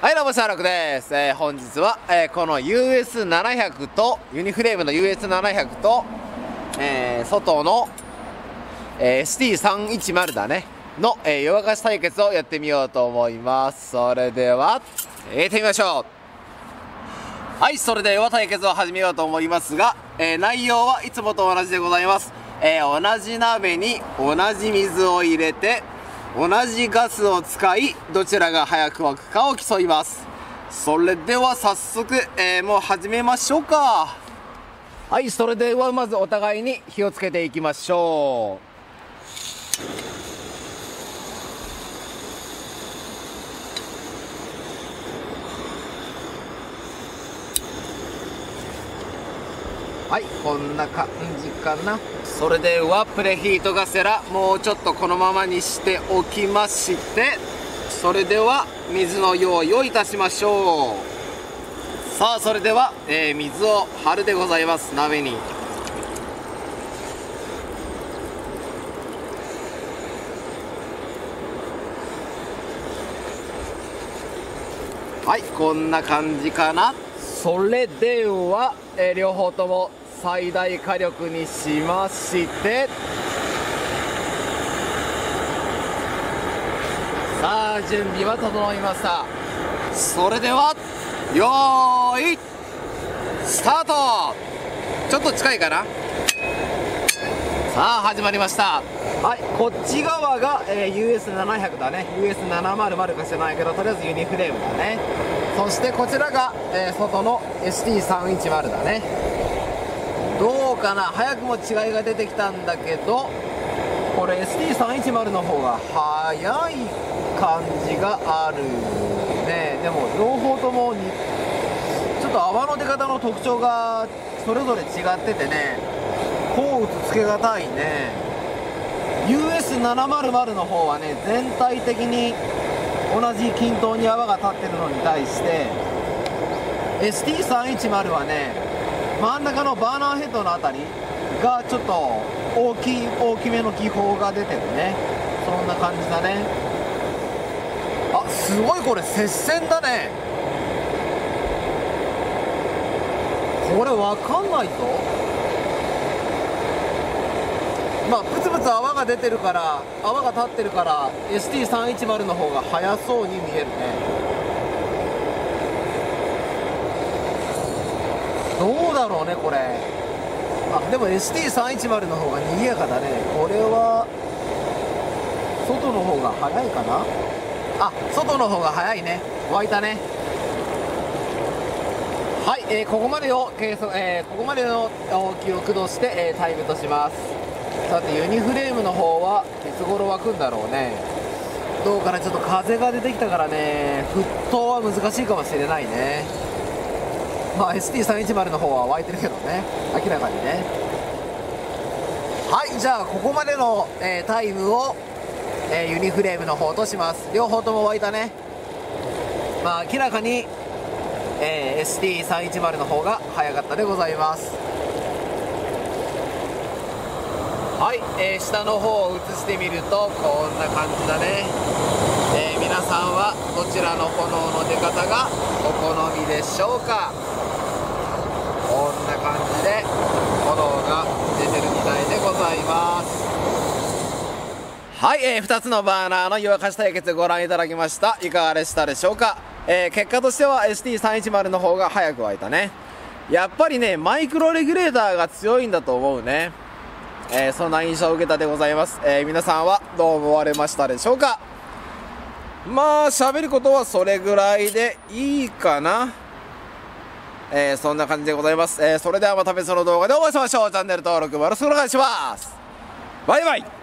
はいどうもシャーロックです、えー本日は、えーこの US700 とユニフレームの US700 と、えー外の、えー ST310 だね。の、えー夜明かし対決をやってみようと思います。それではやってみましょう。はいそれでは対決を始めようと思いますが、えー内容はいつもと同じでございます、えー同じ鍋に同じ水を入れて同じガスを使いどちらが早く沸くかを競います。それでは早速、えーもう始めましょうか。はいそれではまずお互いに火をつけていきましょう。はいこんな感じかな。それではプレヒートがせらもうちょっとこのままにしておきましてそれでは水の用意をいたしましょう。さあそれでは、えー水を張るでございます。鍋に。はいこんな感じかな。それでは、えー両方とも最大火力にしましてさあ準備は整いました。それではよーいスタート。ちょっと近いかな？さあ始まりました。はいこっち側が、えー US700 だね。US700 か知らないけどとりあえずユニフレームだね。そしてこちらが、えー外の ST310 だね。どうかな？早くも違いが出てきたんだけどこれ ST310 の方が早い感じがあるね。でも両方ともにちょっと泡の出方の特徴がそれぞれ違っててね。こう打つつけがたいね。US700 の方はね全体的に同じ均等に泡が立ってるのに対して ST310 はね真ん中のバーナーヘッドのあたりがちょっと大きい大きめの気泡が出てるね。そんな感じだね。あすごいこれ接戦だね。これわかんないぞ。まあプツプツ泡が出てるから泡が立ってるから ST310 の方が速そうに見えるね。どうだろうねこれ。あでも ST310 の方が賑やかだね。これは外の方が早いかな？あ外の方が早いね。湧いたね。はい、えーここまでを計測、えーここまでの記録として、えータイムとします。さてユニフレームの方はいつ頃湧くんだろうね。どうかな？ちょっと風が出てきたからね。沸騰は難しいかもしれないね。まあ ST310 の方は湧いてるけどね。明らかにね。はいじゃあここまでの、えータイムを、えーユニフレームの方とします。両方とも湧いたね。まあ明らかに、えー ST310 の方が早かったでございます。はい、えー下の方を映してみるとこんな感じだね、えー皆さんはどちらの炎の出方がお好みでしょうか。こんな感じで炎が出てるみたいでございます。はい、えー2つのバーナーの湯沸かし対決ご覧いただきました。いかがでしたでしょうか、えー結果としては ST310 の方が早く湧いたね。やっぱりねマイクロレギュレーターが強いんだと思うね。えーそんな印象を受けたでございます、えー皆さんはどう思われましたでしょうか？まあ喋ることはそれぐらいでいいかな。えーそんな感じでございます、えそれではまた別の動画でお会いしましょう。チャンネル登録よろしくお願いします。バイバイ。